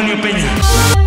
Antonio Peña.